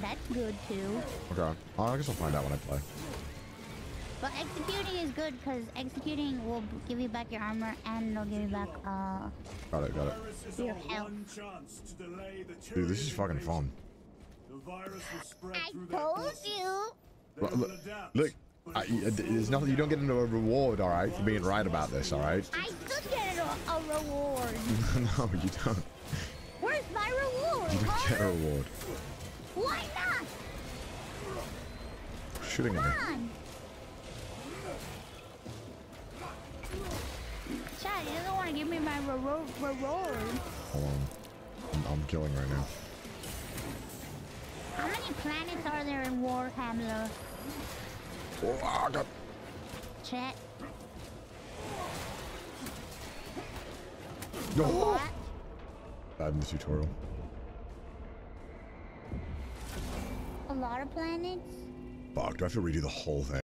that's good too. Okay. Oh, I guess I'll find out when I play. But executing is good because executing will give you back your armor and it'll give you back uh Got it, got it. your health. Dude, this is fucking fun. The virus will spread I told you. They Look, look, I, there's nothing. You don't get into a reward, all right, for being right about this, all right? I still get a, a reward. no, you don't. Where's my reward? You don't huh? get a reward. Shooting at me. Chad, he doesn't want to give me my reward. Hold on. I'm, I'm killing right now. How many planets are there in Warhammer? Oh, ah, God. Chat. No. What? Died in the tutorial. A lot of planets? Fuck, do I have to redo the whole thing?